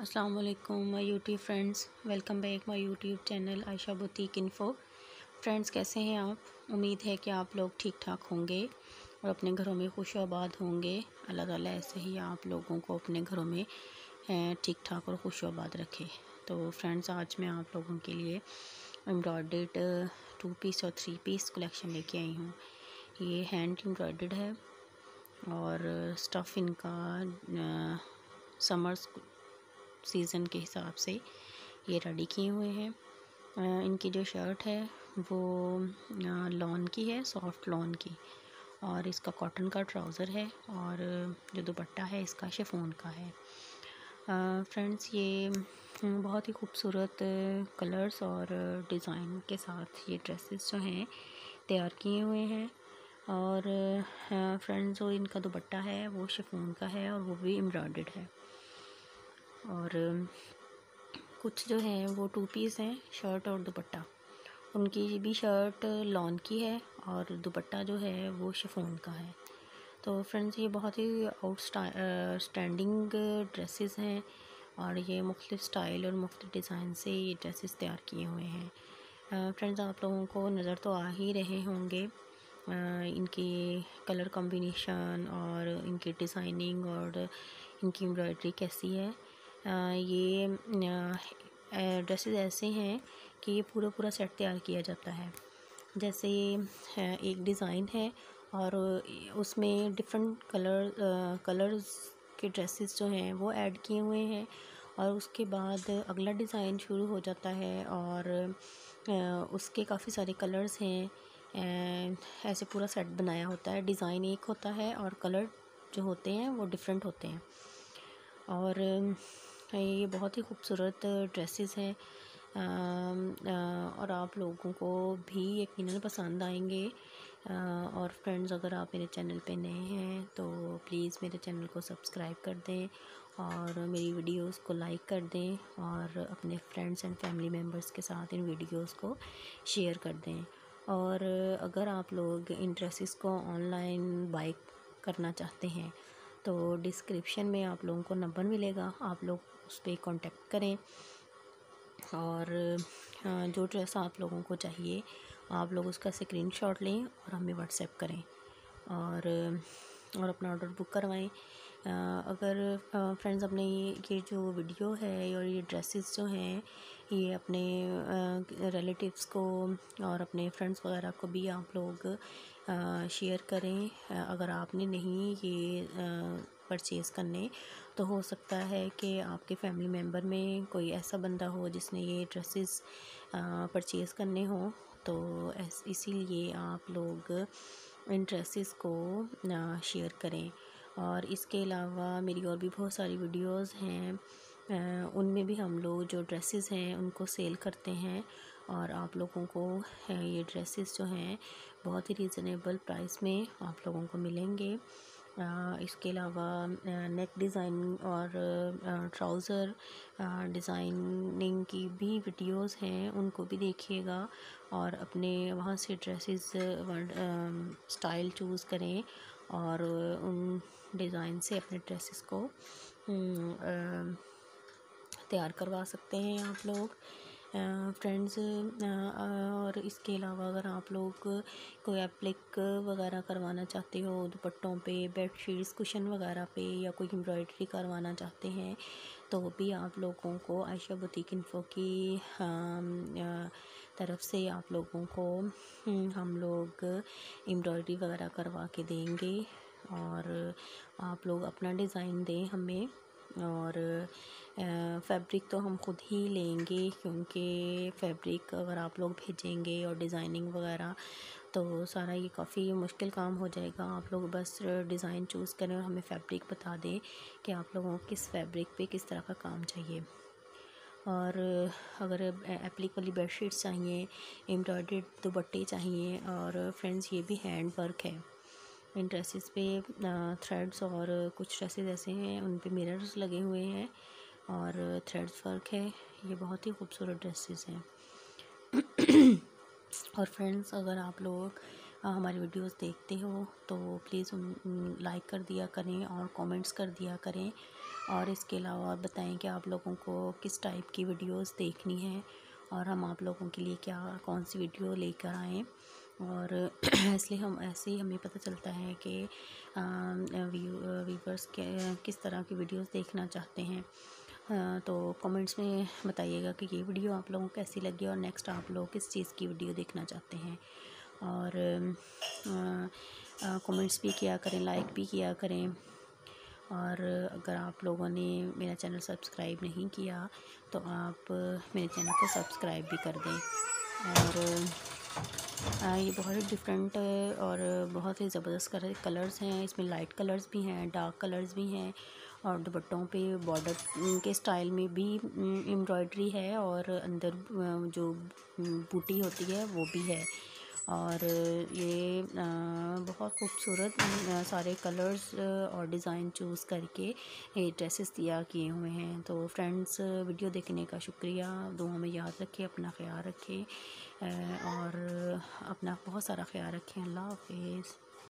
अस्सलाम वालेकुम my YouTube friends welcome back my YouTube channel Ayesha boutique info friends कैसे हैं आप? उम्मीद है कि आप लोग ठीक ठाक होंगे और अपने घरों में खुश आबाद होंगे। अल्लाह ताला ऐसे ही आप लोगों को अपने घरों में ठीक ठाक और खुश आबाद रखे। तो फ्रेंड्स आज मैं आप लोगों के लिए एम्ब्रॉयड टू पीस और थ्री पीस कलेक्शन लेके आई हूँ। ये हैंड एम्ब्रॉयड है और स्टफ़ इनका समर्स सीज़न के हिसाब से ये रेडी किए हुए हैं। इनकी जो शर्ट है, वो लॉन की है सॉफ्ट लॉन की। और इसका कॉटन का ट्राउज़र है और जो दुपट्टा है, इसका शेफोन का है। फ्रेंड्स ये बहुत ही खूबसूरत कलर्स और डिज़ाइन के साथ ये ड्रेसेस जो हैं, तैयार किए हुए हैं। और फ्रेंड्स जो इनका दुपट्टा है, वो शेफोन का है और वो भी एम्ब्रॉयड है। और कुछ जो है वो टू पीस हैं शर्ट और दुपट्टा। उनकी भी शर्ट लॉन की है और दुपट्टा जो है वो शिफोन का है। तो फ्रेंड्स ये बहुत ही आउट स्टैंडिंग ड्रेसेस हैं और ये मुख्तलिफ़ स्टाइल और मुख्तलिफ़ डिज़ाइन से ये ड्रेसेस तैयार किए हुए हैं। फ्रेंड्स आप लोगों को नज़र तो आ ही रहे होंगे इनकी कलर कॉम्बिनेशन और इनकी डिज़ाइनिंग और इनकी एम्ब्रॉयडरी कैसी है। ये ड्रेसेस ऐसे हैं कि ये पूरा पूरा सेट तैयार किया जाता है। जैसे एक डिज़ाइन है और उसमें डिफरेंट कलर कलर्स के ड्रेसेस जो हैं वो ऐड किए हुए हैं और उसके बाद अगला डिज़ाइन शुरू हो जाता है और उसके काफ़ी सारे कलर्स हैं। ऐसे पूरा सेट बनाया होता है। डिज़ाइन एक होता है और कलर जो होते हैं वो डिफरेंट होते हैं। और ये बहुत ही खूबसूरत ड्रेसेस हैं। और आप लोगों को भी यकीनन पसंद आएँगे। और फ्रेंड्स, अगर आप मेरे चैनल पे नए हैं तो प्लीज़ मेरे चैनल को सब्सक्राइब कर दें और मेरी वीडियोस को लाइक कर दें और अपने फ्रेंड्स एंड फैमिली मेंबर्स के साथ इन वीडियोस को शेयर कर दें। और अगर आप लोग इन ड्रेसेस को ऑनलाइन बाई करना चाहते हैं तो डिस्क्रिप्शन में आप लोगों को नंबर मिलेगा। आप लोग उस पर कॉन्टेक्ट करें। और जो ड्रेस आप लोगों को चाहिए, आप लोग उसका स्क्रीन शॉट लें और हमें व्हाट्सएप करें। और और अपना ऑर्डर बुक करवाएँ। अगर फ्रेंड्स अपने ये जो वीडियो है और ये ड्रेसेस जो हैं, ये अपने रिलेटिव्स को और अपने फ्रेंड्स वगैरह को भी आप लोग शेयर करें। अगर आपने नहीं ये परचेज़ करने तो हो सकता है कि आपके फैमिली मेंबर में कोई ऐसा बंदा हो जिसने ये ड्रेसेस परचेज़ करने हो। तो इसीलिए आप लोग इन ड्रेसेस को शेयर करें। और इसके अलावा मेरी और भी बहुत सारी वीडियोस हैं। उनमें भी हम लोग जो ड्रेसेस हैं उनको सेल करते हैं और आप लोगों को ये ड्रेसेस जो हैं बहुत ही रीज़नेबल प्राइस में आप लोगों को मिलेंगे। इसके अलावा नेक डिज़ाइन और ट्राउज़र डिज़ाइनिंग की भी वीडियोस हैं, उनको भी देखिएगा और अपने वहाँ से ड्रेसेस स्टाइल चूज़ करें और उन डिज़ाइन से अपने ड्रेसेस को तैयार करवा सकते हैं आप लोग। फ्रेंड्स और इसके अलावा अगर आप लोग कोई एप्लिक वगैरह करवाना चाहते हो, दुपट्टों पे बेडशीट्स कुशन वगैरह पे या कोई एम्ब्रॉयडरी करवाना चाहते हैं तो भी आप लोगों को आयशा बुटीक इन्फो की तरफ़ से आप लोगों को हम लोग एम्ब्रॉयडरी वगैरह करवा के देंगे और आप लोग अपना डिज़ाइन दें हमें। और फैब्रिक तो हम खुद ही लेंगे क्योंकि फैब्रिक अगर आप लोग भेजेंगे और डिज़ाइनिंग वगैरह तो सारा ये काफ़ी मुश्किल काम हो जाएगा। आप लोग बस डिज़ाइन चूज़ करें और हमें फैब्रिक बता दें कि आप लोगों को किस फैब्रिक पे किस तरह का काम चाहिए। और, अगर एप्लिक वाली बेडशीट्स चाहिए एम्ब्रॉयड दुपट्टे चाहिए और फ्रेंड्स ये भी हैंड वर्क है। इन ड्रेसेस पे थ्रेड्स और कुछ ड्रेसेस ऐसे हैं, उन पे मिरर्स लगे हुए हैं और थ्रेड्स वर्क है। ये बहुत ही खूबसूरत ड्रेसेस हैं। और फ्रेंड्स अगर आप लोग हमारी वीडियोस देखते हो तो प्लीज़ उन लाइक कर दिया करें और कमेंट्स कर दिया करें। और इसके अलावा बताएँ कि आप लोगों को किस टाइप की वीडियोस देखनी है और हम आप लोगों के लिए क्या, कौन सी वीडियो लेकर आएँ। और इसलिए हम, ऐसे ही हमें पता चलता है कि व्यूवर्स के, किस तरह की वीडियोस देखना चाहते हैं। तो कमेंट्स में बताइएगा कि ये वीडियो आप लोगों को कैसी लगी और नेक्स्ट आप लोग किस चीज़ की वीडियो देखना चाहते हैं। और कमेंट्स भी किया करें, लाइक भी किया करें। और अगर आप लोगों ने मेरा चैनल सब्सक्राइब नहीं किया तो आप मेरे चैनल को सब्सक्राइब भी कर दें। और ये बहुत ही डिफरेंट और बहुत ही ज़बरदस्त कलर्स हैं। इसमें लाइट कलर्स भी हैं डार्क कलर्स भी हैं और दुपट्टों पे बॉर्डर के स्टाइल में भी एम्ब्रॉयडरी है और अंदर जो बूटी होती है वो भी है। और ये बहुत खूबसूरत सारे कलर्स और डिज़ाइन चूज़ करके ये ड्रेसेस तैयार किए हुए हैं। तो फ्रेंड्स वीडियो देखने का शुक्रिया। दोनों में याद रखें, अपना ख्याल रखें और अपना बहुत सारा ख्याल रखें। अल्लाह हाफिज़।